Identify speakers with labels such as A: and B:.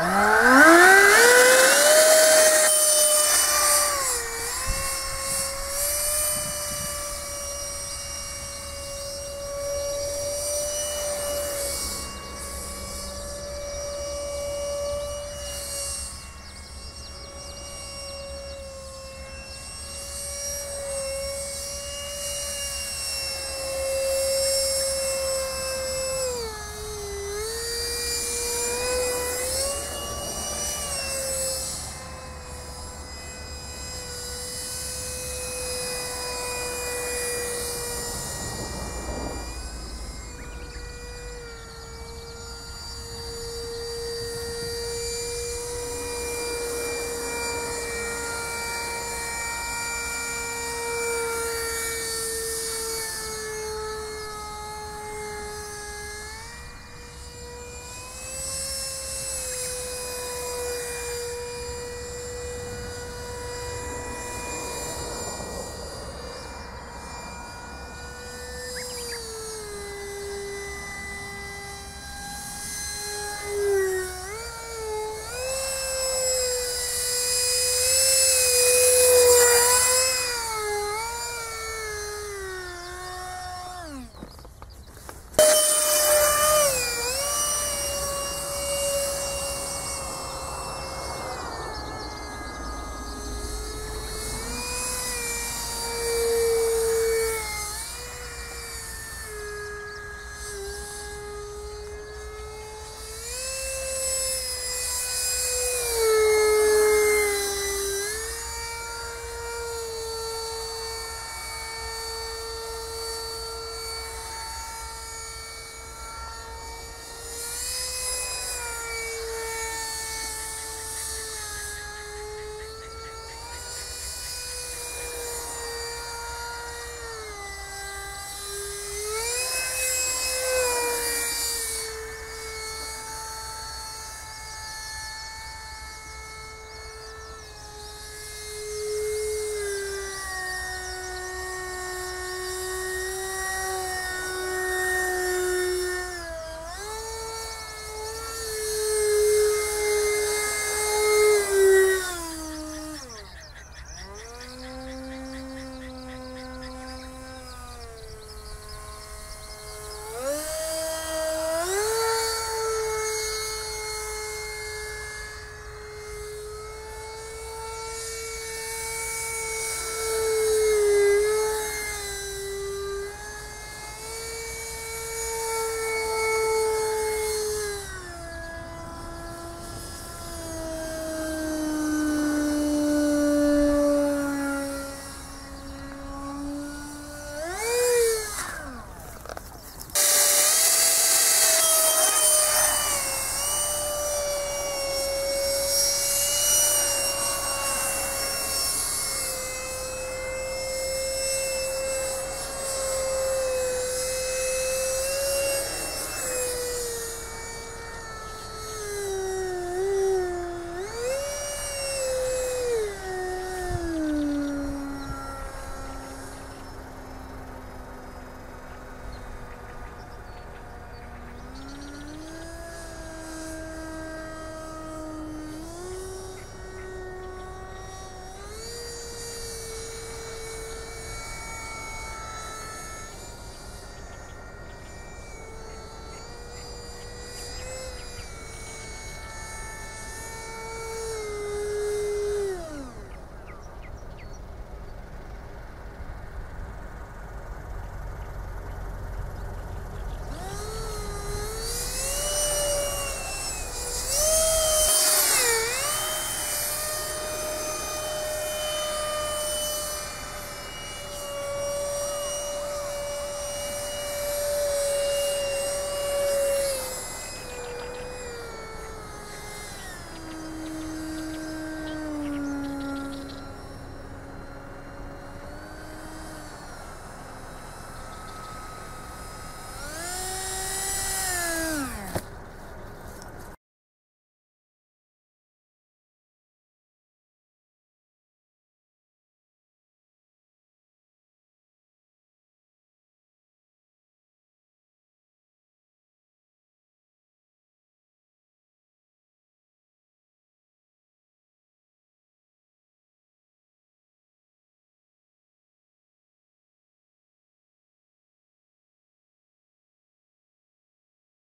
A: Ah!